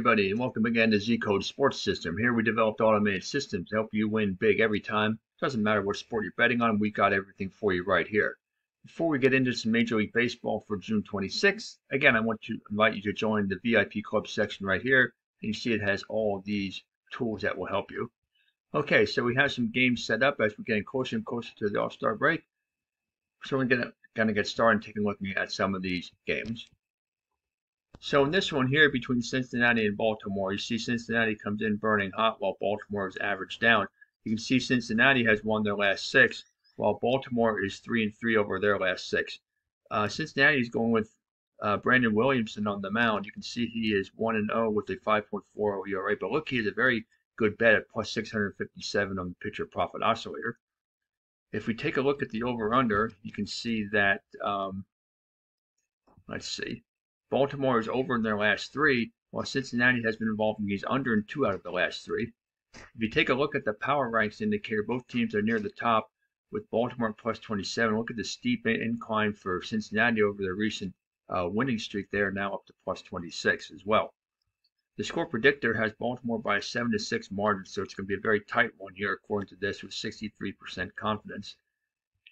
everybody, and welcome again to Z Code Sports System. Here we developed automated systems to help you win big every time. Doesn't matter what sport you're betting on, we got everything for you right here. Before we get into some Major League Baseball for June 26th, again, I want to invite you to join the VIP Club section right here. And you see it has all these tools that will help you. Okay, so we have some games set up as we're getting closer and closer to the All-Star break. So we're gonna, gonna get started taking a look at some of these games. So in this one here between Cincinnati and Baltimore, you see Cincinnati comes in burning hot while Baltimore is averaged down. You can see Cincinnati has won their last six, while Baltimore is three and three over their last six. Uh, Cincinnati is going with uh, Brandon Williamson on the mound. You can see he is one and zero with a 5.40 ERA. But look, he is a very good bet at plus 657 on the pitcher profit oscillator. If we take a look at the over under, you can see that. Um, let's see. Baltimore is over in their last three, while Cincinnati has been involved in games under in two out of the last three. If you take a look at the power ranks indicator, both teams are near the top with Baltimore plus 27. Look at the steep incline for Cincinnati over their recent uh, winning streak. They are now up to plus 26 as well. The score predictor has Baltimore by a 7 to 6 margin, so it's going to be a very tight one here, according to this, with 63% confidence.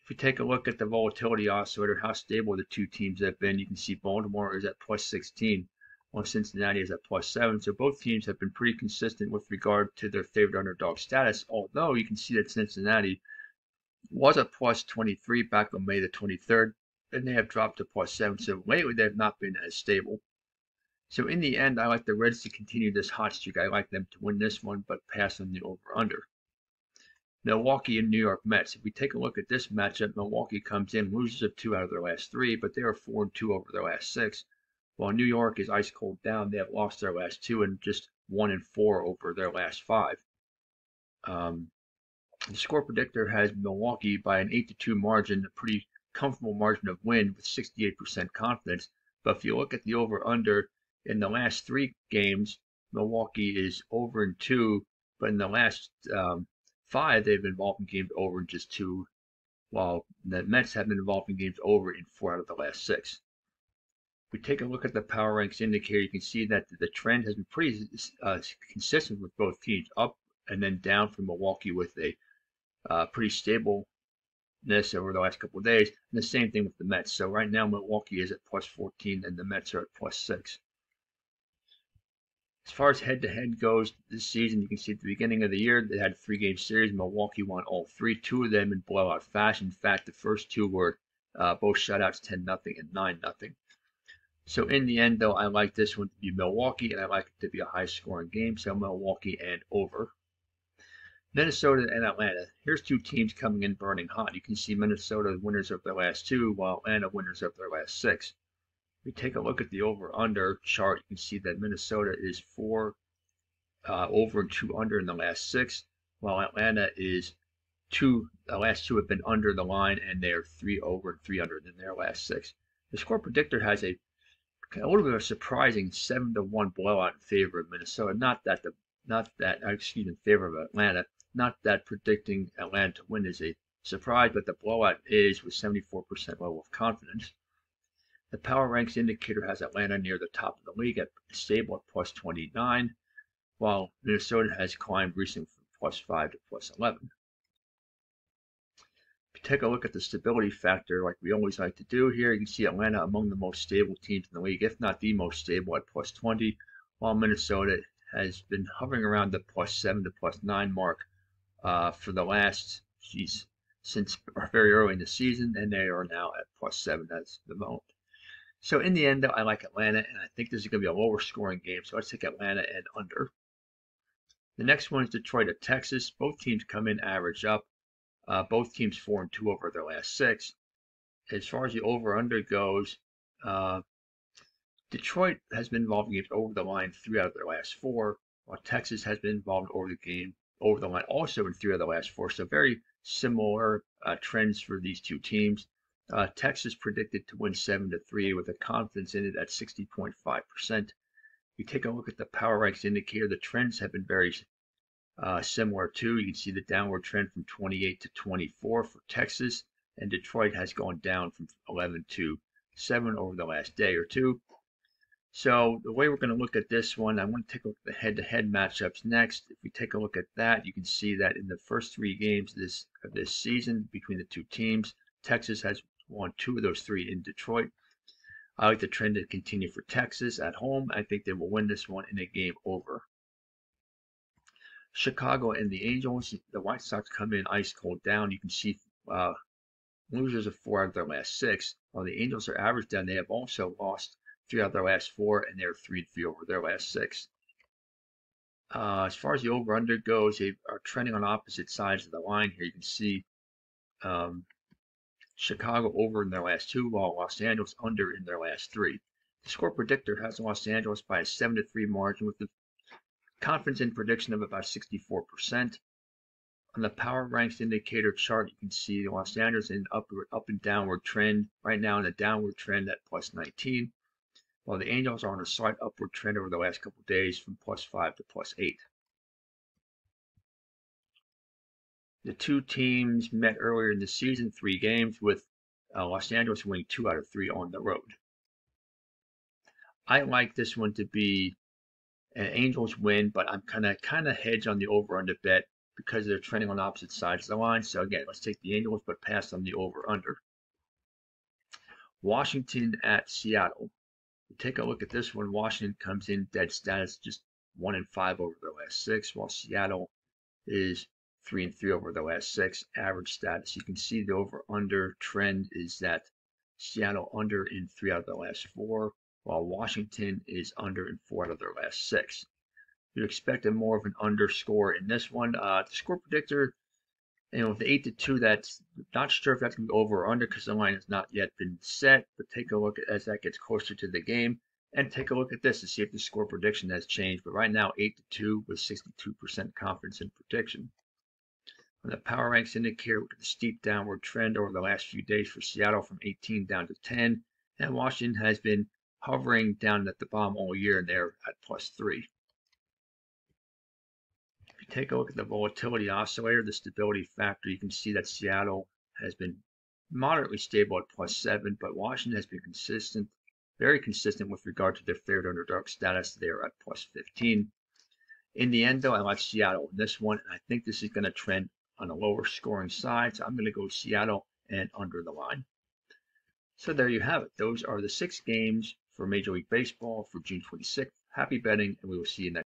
If we take a look at the volatility oscillator, how stable the two teams have been, you can see Baltimore is at plus 16, while Cincinnati is at plus 7. So both teams have been pretty consistent with regard to their favorite underdog status, although you can see that Cincinnati was at plus 23 back on May the 23rd, and they have dropped to plus 7. So lately they have not been as stable. So in the end, I like the Reds to continue this hot streak. I like them to win this one, but pass on the over-under. Milwaukee and New York Mets. If we take a look at this matchup, Milwaukee comes in losers of two out of their last three, but they are four and two over their last six. While New York is ice cold down, they have lost their last two and just one and four over their last five. Um, the score predictor has Milwaukee by an eight to two margin, a pretty comfortable margin of win with 68% confidence. But if you look at the over under in the last three games, Milwaukee is over in two, but in the last um, five, they've been involved in games over in just two, while the Mets have been involved in games over in four out of the last six. If we take a look at the power ranks indicator, you can see that the trend has been pretty uh, consistent with both teams, up and then down for Milwaukee with a uh, pretty stableness over the last couple of days. And the same thing with the Mets. So right now, Milwaukee is at plus 14 and the Mets are at plus 6. As far as head to head goes this season, you can see at the beginning of the year they had a three game series. Milwaukee won all three, two of them in blowout fashion. In fact, the first two were uh, both shutouts 10 0 and 9 0. So in the end, though, I like this one to be Milwaukee, and I like it to be a high scoring game. So Milwaukee and over. Minnesota and Atlanta. Here's two teams coming in burning hot. You can see Minnesota winners of their last two, while Atlanta winners of their last six take a look at the over-under chart, you can see that Minnesota is four uh, over and two under in the last six, while Atlanta is two. The last two have been under the line, and they are three over and three under in their last six. The score predictor has a a little bit of a surprising seven to one blowout in favor of Minnesota. Not that the not that uh, excuse in favor of Atlanta. Not that predicting Atlanta to win is a surprise, but the blowout is with 74% level of confidence. The Power Ranks indicator has Atlanta near the top of the league at stable at plus 29, while Minnesota has climbed recently from plus 5 to plus 11. If you take a look at the stability factor, like we always like to do here, you can see Atlanta among the most stable teams in the league, if not the most stable at plus 20, while Minnesota has been hovering around the plus 7 to plus 9 mark uh, for the last, geez, since very early in the season, and they are now at plus 7 as the moment. So in the end, though, I like Atlanta, and I think this is going to be a lower scoring game. So let's take Atlanta and under. The next one is Detroit at Texas. Both teams come in average up. Uh, both teams four and two over their last six. As far as the over/under goes, uh, Detroit has been involved in games over the line three out of their last four, while Texas has been involved over the game over the line also in three of the last four. So very similar uh, trends for these two teams. Uh, Texas predicted to win 7 to 3 with a confidence in it at 60.5%. If you take a look at the power ranks indicator, the trends have been very uh, similar too. You can see the downward trend from 28 to 24 for Texas, and Detroit has gone down from 11 to 7 over the last day or two. So the way we're going to look at this one, I want to take a look at the head-to-head matchups next. If we take a look at that, you can see that in the first three games this of this season between the two teams, Texas has won two of those three in Detroit. I like the trend to continue for Texas at home. I think they will win this one in a game over. Chicago and the Angels, the White Sox come in ice cold down. You can see uh, losers of four out of their last six. While the Angels are average down, they have also lost three out of their last four, and they're three and three over their last six. Uh, as far as the over/under goes, they are trending on opposite sides of the line here. You can see um, Chicago over in their last two, while Los Angeles under in their last three. The score predictor has Los Angeles by a 7 to 3 margin with the confidence in prediction of about 64%. On the power ranks indicator chart, you can see Los Angeles in an upward, up and downward trend. Right now in a downward trend at plus 19, while the Angels are on a slight upward trend over the last couple days from plus 5 to plus 8. The two teams met earlier in the season, three games, with uh, Los Angeles winning two out of three on the road. I like this one to be an Angels win, but I'm kind of kind of hedge on the over under bet because they're trending on opposite sides of the line. So again, let's take the Angels, but pass on the over under. Washington at Seattle. take a look at this one. Washington comes in dead status, just one and five over the last six, while Seattle is three and three over the last six average status. You can see the over under trend is that Seattle under in three out of the last four, while Washington is under in four out of their last six. You'd expect a more of an underscore in this one. Uh, the score predictor, you know, with the eight to two, that's not sure if that's gonna be over or under because the line has not yet been set. But take a look as that gets closer to the game, and take a look at this to see if the score prediction has changed. But right now, eight to two with 62% confidence in prediction. The power ranks at the steep downward trend over the last few days for Seattle from 18 down to 10. And Washington has been hovering down at the bottom all year, and they're at plus three. If you take a look at the volatility oscillator, the stability factor, you can see that Seattle has been moderately stable at plus seven, but Washington has been consistent, very consistent with regard to their favorite underdog status. They're at plus 15. In the end, though, I like Seattle in this one. And I think this is going to trend on a lower scoring side. So I'm going to go Seattle and under the line. So there you have it. Those are the six games for Major League Baseball for June 26th. Happy betting, and we will see you next.